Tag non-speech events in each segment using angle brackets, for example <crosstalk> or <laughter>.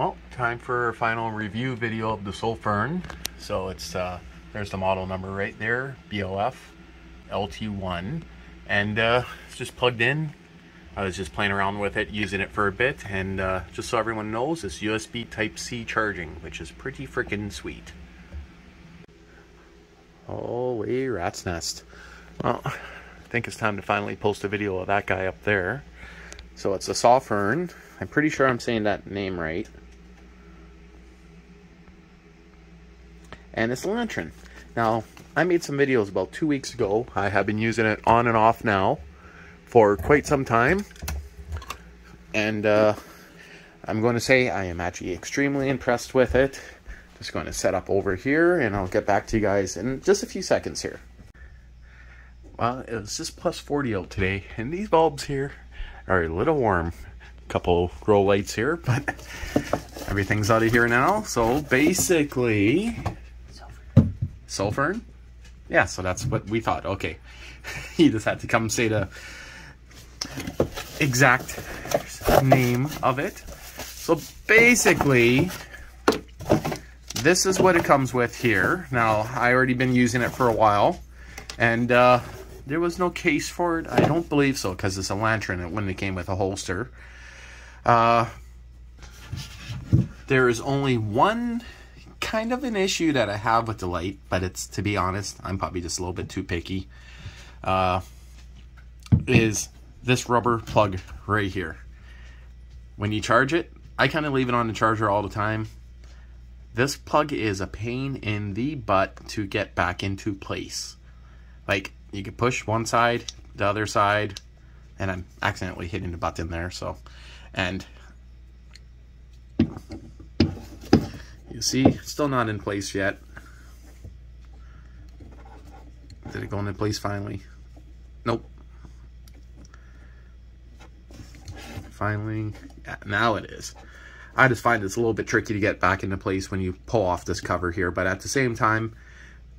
Well, time for a final review video of the Sofirn. So it's uh, there's the model number right there, BLF LT1, and uh, it's just plugged in. I was just playing around with it, using it for a bit, and uh, just so everyone knows, it's USB Type-C charging, which is pretty freaking sweet. Holy rat's nest. Well, I think it's time to finally post a video of that guy up there. So it's a Sofirn. I'm pretty sure I'm saying that name right. And it's Lantern. Now, I made some videos about two weeks ago. I have been using it on and off now for quite some time. And uh, I'm going to say I am actually extremely impressed with it. Just going to set up over here and I'll get back to you guys in just a few seconds here. Well, it was just plus 40 out today and these bulbs here are a little warm. Couple grow lights here, but everything's out of here now. So basically, Sofirn? Yeah, so that's what we thought. Okay. <laughs> he just had to come say the exact name of it. So basically, this is what it comes with here. Now, I already been using it for a while, and uh, there was no case for it. I don't believe so, because it's a lantern. It wouldn't have came with a holster. Uh, there is only one kind of an issue that I have with the light, but it's, to be honest, I'm probably just a little bit too picky, uh, is this rubber plug right here. When you charge it, I kind of leave it on the charger all the time. This plug is a pain in the butt to get back into place. Like, you can push one side, the other side, and I'm accidentally hitting the button there, so, and You see, still not in place yet. Did it go into place finally? Nope. Finally, yeah, now it is. I just find it's a little bit tricky to get back into place when you pull off this cover here, but at the same time,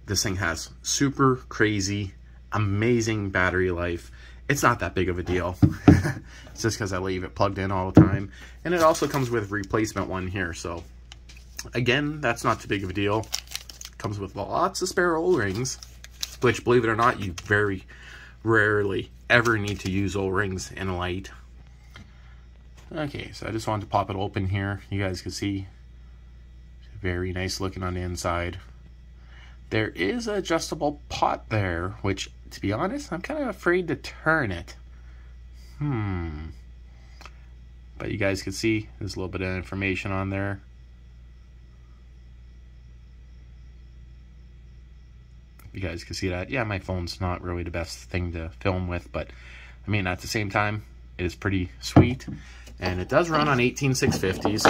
this thing has super crazy, amazing battery life. It's not that big of a deal. <laughs> it's just because I leave it plugged in all the time. And it also comes with replacement one here, so Again, that's not too big of a deal. Comes with lots of spare O-rings, which, believe it or not, you very rarely ever need to use O-rings in a light. Okay, so I just wanted to pop it open here. You guys can see very nice looking on the inside. There is an adjustable pot there, which, to be honest, I'm kind of afraid to turn it. Hmm. But you guys can see there's a little bit of information on there. You guys can see that. Yeah, my phone's not really the best thing to film with, but I mean, at the same time, it is pretty sweet. And it does run on 18650s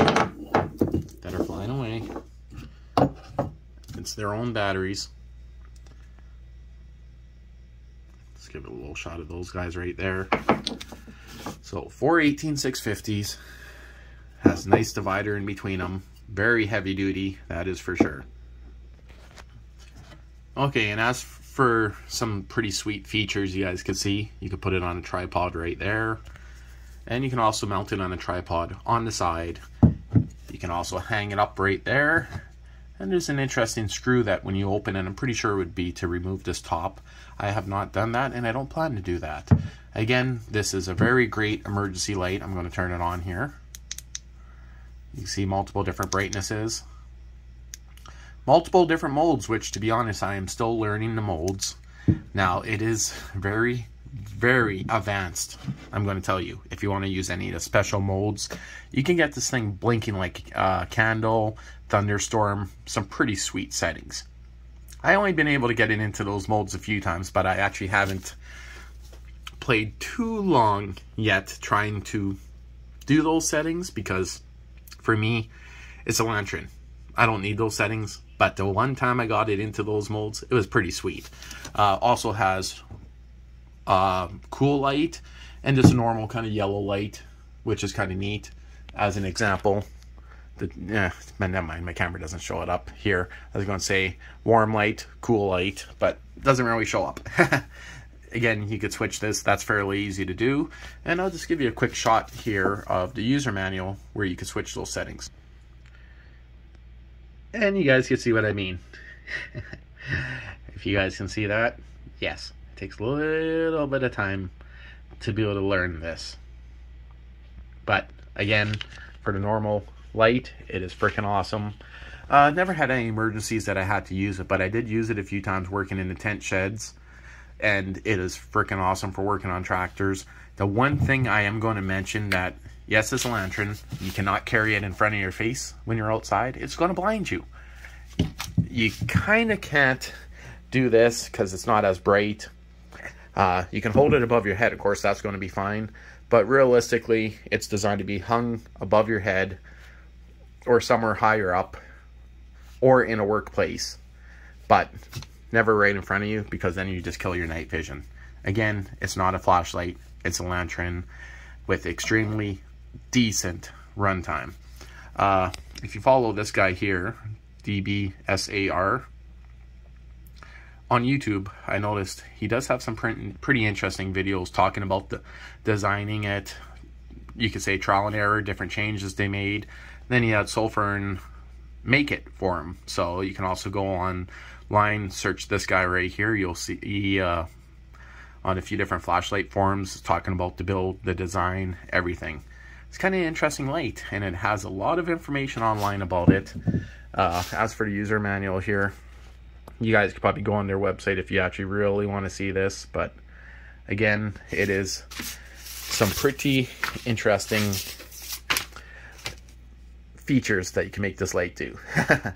that are flying away. It's their own batteries. Let's give it a little shot of those guys right there. So four 18650s. Has nice divider in between them. Very heavy duty, that is for sure. Okay, and as for some pretty sweet features you guys can see, you can put it on a tripod right there. And you can also mount it on a tripod on the side. You can also hang it up right there. And there's an interesting screw that when you open it, I'm pretty sure it would be to remove this top. I have not done that and I don't plan to do that. Again, this is a very great emergency light. I'm going to turn it on here. You see multiple different brightnesses multiple different molds, which to be honest, I am still learning the molds. Now, it is very, very advanced, I'm going to tell you. If you want to use any of the special molds, you can get this thing blinking like uh, candle, thunderstorm, some pretty sweet settings. I only been able to get it into those molds a few times, but I actually haven't played too long yet trying to do those settings because for me, it's a lantern. I don't need those settings. But the one time I got it into those molds, it was pretty sweet. Uh, also has uh, cool light and just a normal kind of yellow light, which is kind of neat. As an example, the, yeah, never mind, my camera doesn't show it up here. I was going to say warm light, cool light, but doesn't really show up. <laughs> Again, you could switch this. That's fairly easy to do. And I'll just give you a quick shot here of the user manual where you can switch those settings. And you guys can see what I mean. <laughs> if you guys can see that, yes, it takes a little bit of time to be able to learn this. But again, for the normal light, it is freaking awesome. Uh, never had any emergencies that I had to use it, but I did use it a few times working in the tent sheds, and it is freaking awesome for working on tractors. The one thing I am going to mention that, yes, it's a lantern. You cannot carry it in front of your face when you're outside. It's going to blind you. You kind of can't do this because it's not as bright. Uh, you can hold it above your head, of course, that's going to be fine. But realistically, it's designed to be hung above your head or somewhere higher up or in a workplace. But never right in front of you because then you just kill your night vision. Again, it's not a flashlight, it's a lantern with extremely decent runtime. Uh, if you follow this guy here, DBSAR, on YouTube, I noticed he does have some pretty interesting videos talking about the designing it. You could say trial and error, different changes they made. Then he had Sulfur make it for him. So you can also go online, search this guy right here. You'll see uh, on a few different flashlight forums talking about the build, the design, everything. It's kind of an interesting light, and it has a lot of information online about it. Uh, as for the user manual here, you guys could probably go on their website if you actually really want to see this. But again, it is some pretty interesting features that you can make this light do. <laughs> huh.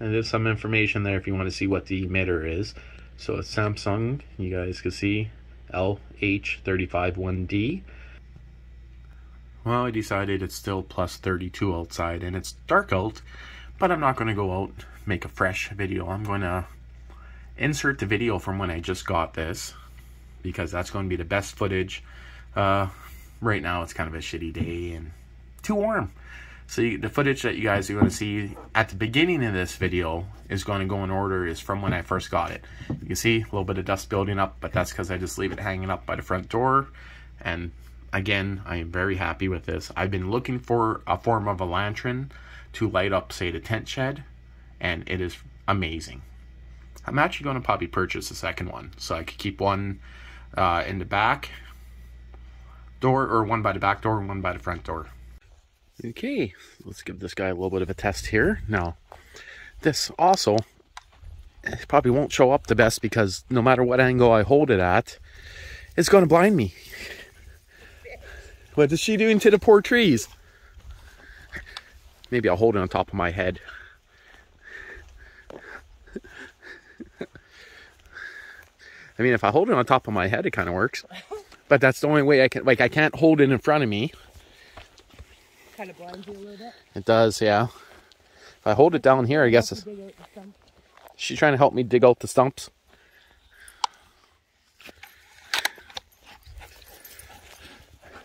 And there's some information there if you want to see what the emitter is. So it's Samsung, you guys can see LH351D. Well, I decided it's still plus 32 outside and it's dark out, but I'm not going to go out make a fresh video. I'm going to insert the video from when I just got this because that's going to be the best footage. Uh, right now it's kind of a shitty day and too warm. So you, the footage that you guys are going to see at the beginning of this video is going to go in order is from when I first got it. You see a little bit of dust building up, but that's because I just leave it hanging up by the front door. And again, I am very happy with this. I've been looking for a form of a lantern to light up, say, the tent shed and it is amazing. I'm actually going to probably purchase a second one so I could keep one uh, in the back door or one by the back door and one by the front door. Okay, let's give this guy a little bit of a test here. Now, this also probably won't show up the best because no matter what angle I hold it at, it's going to blind me. What is she doing to the poor trees? Maybe I'll hold it on top of my head. I mean, if I hold it on top of my head, it kind of works. But that's the only way I can, like, I can't hold it in front of me. Kind of blinds you a little bit. It does, yeah. If I hold it down here, I guess it's... She's trying to help me dig out the stumps.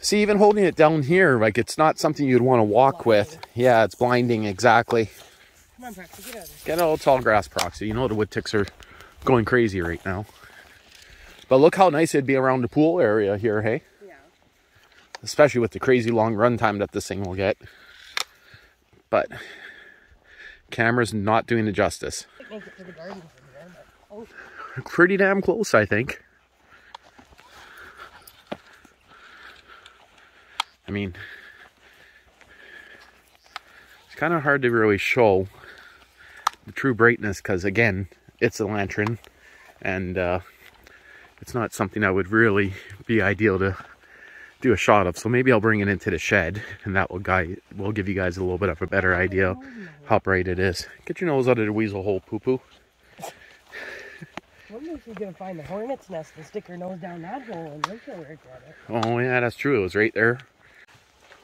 See, even holding it down here, like, it's not something you'd want to walk blinding. with. Yeah, it's blinding, exactly. Come on, Proxy, get out of there. Get out tall grass, Proxy. You know the wood ticks are going crazy right now. But look how nice it'd be around the pool area here, hey? Yeah. Especially with the crazy long run time that this thing will get. But camera's not doing the justice. Oh. Pretty damn close, I think. I mean, it's kind of hard to really show the true brightness because, again, it's a lantern and uh, it's not something that would really be ideal to do a shot of. So maybe I'll bring it into the shed and that will guide will give you guys a little bit of a better idea how bright it is. Get your nose out of the weasel hole, poo poo. <laughs> What makes you gonna find the hornet's nest and stick your nose down that hole and look where it Oh yeah, that's true. It was right there.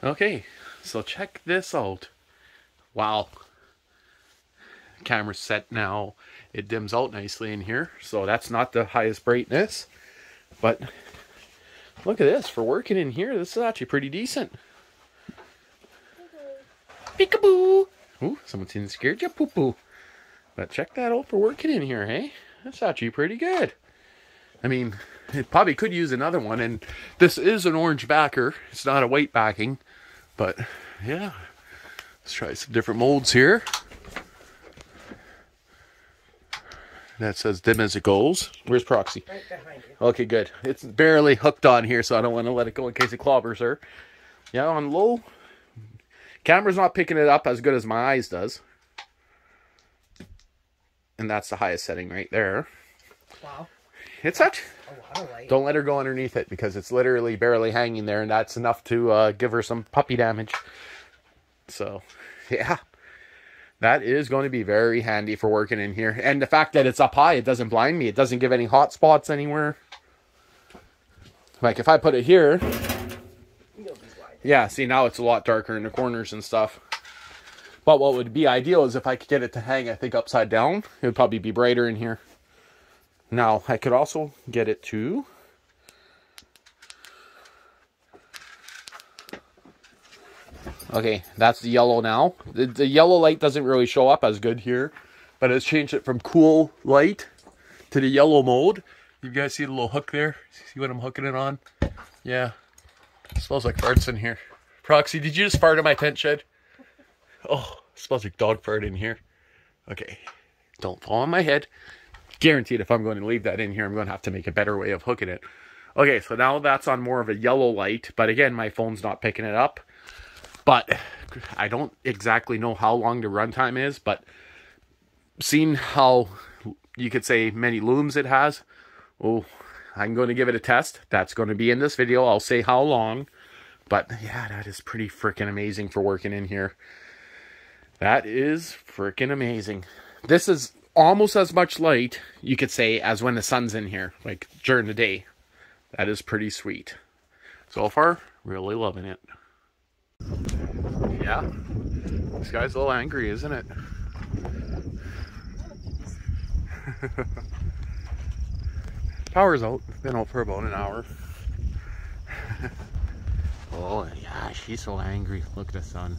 Okay, so check this out. Wow. Camera's set now it dims out nicely in here. So that's not the highest brightness. But look at this. For working in here, this is actually pretty decent. Peekaboo! Ooh, someone's in scared you poo poo. But check that out for working in here, hey? That's actually pretty good. I mean, it probably could use another one. And this is an orange backer. It's not a white backing. But, yeah. Let's try some different molds here. That says dim as it goes. Where's Proxy? Right behind you. Okay, good. It's barely hooked on here, so I don't want to let it go in case it clobbers her. Yeah, on low. Camera's not picking it up as good as my eyes does. And that's the highest setting right there. Wow. It's actually... A lot of light. Don't let her go underneath it because it's literally barely hanging there, and that's enough to uh, give her some puppy damage. So, yeah, that is going to be very handy for working in here. And the fact that it's up high, it doesn't blind me. It doesn't give any hot spots anywhere. Like if I put it here, You'll be blind. yeah, see now it's a lot darker in the corners and stuff. But what would be ideal is if I could get it to hang, I think, upside down. It would probably be brighter in here. Now, I could also get it to... Okay, that's the yellow now. The, the yellow light doesn't really show up as good here. But it's changed it from cool light to the yellow mode. You guys see the little hook there? See what I'm hooking it on? Yeah. smells like farts in here. Proxy, did you just fart in my tent shed? Oh, smells like dog fart in here. Okay. Don't fall on my head. Guaranteed if I'm going to leave that in here, I'm going to have to make a better way of hooking it. Okay, so now that's on more of a yellow light, but again, my phone's not picking it up. But I don't exactly know how long the runtime is, but seeing how you could say many lumens it has, oh, I'm going to give it a test. That's going to be in this video. I'll say how long. But yeah, that is pretty freaking amazing for working in here. That is freaking amazing. This is almost as much light, you could say, as when the sun's in here, like during the day. That is pretty sweet. So far, really loving it. Yeah. This guy's a little angry, isn't it? <laughs> Power's out. Been out for about an hour. <laughs> oh, yeah, she's so angry. Look at the sun.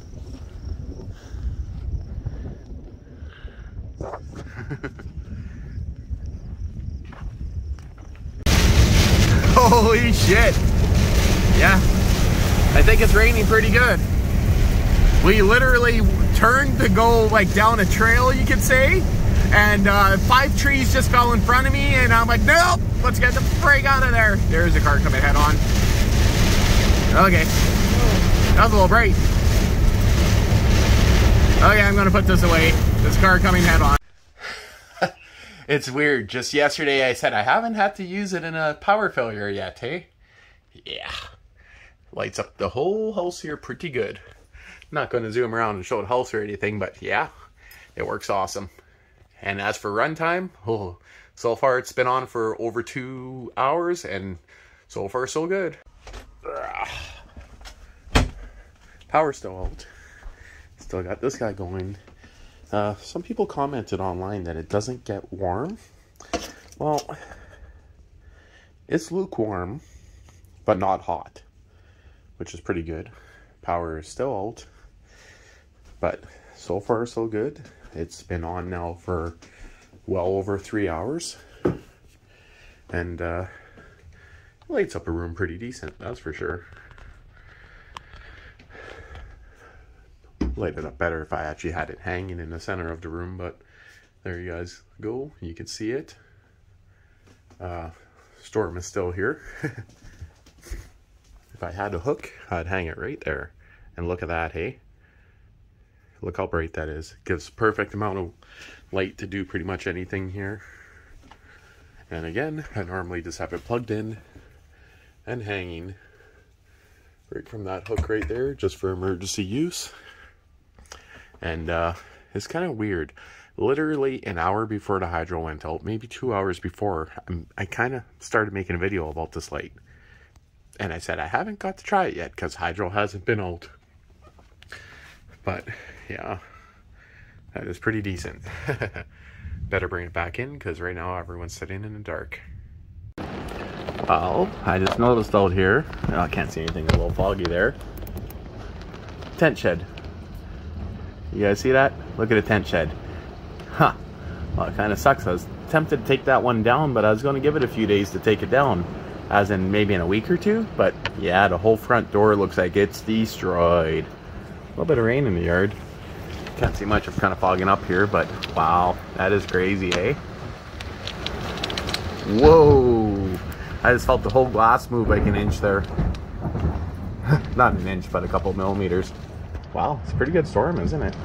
<laughs> Holy shit. Yeah. I think it's raining pretty good. We literally turned to go like down a trail, you could say. And uh, five trees just fell in front of me, and I'm like, nope, let's get the frig out of there. There's a car coming head on. Okay. That was a little bright. Okay, I'm gonna put this away. This car coming head on. <laughs> it's weird. Just yesterday I said I haven't had to use it in a power failure yet, hey? Yeah. Lights up the whole house here pretty good. Not gonna zoom around and show the house or anything, but yeah, it works awesome. And as for runtime, <laughs> oh, so far it's been on for over two hours, and so far so good. Power still out. Still got this guy going. Uh, some people commented online that it doesn't get warm. Well, it's lukewarm, but not hot, which is pretty good. Power is still out, but so far so good. It's been on now for well over three hours, and uh, lights up a room pretty decent, that's for sure. Light it up better if I actually had it hanging in the center of the room, but there you guys go. You can see it. Uh, storm is still here. <laughs> if I had a hook, I'd hang it right there. And look at that, hey? Look how bright that is. Gives perfect amount of light to do pretty much anything here. And again, I normally just have it plugged in and hanging right from that hook right there, just for emergency use. And uh, it's kind of weird. Literally an hour before the hydro went out, maybe two hours before, I'm, I kind of started making a video about this light. And I said, I haven't got to try it yet because hydro hasn't been out. But yeah, that is pretty decent. <laughs> Better bring it back in because right now everyone's sitting in the dark. Oh, I just noticed out here. Oh, I can't see anything, a little foggy there. Tent shed. You guys see that? Look at a tent shed. Huh. Well, it kind of sucks. I was tempted to take that one down, but I was going to give it a few days to take it down. As in maybe in a week or two. But yeah, the whole front door looks like it's destroyed. A little bit of rain in the yard. Can't see much. I'm kind of fogging up here, but wow, that is crazy, eh? Whoa! I just felt the whole glass move like an inch there. <laughs> Not an inch, but a couple millimeters. Wow, it's a pretty good storm, isn't it?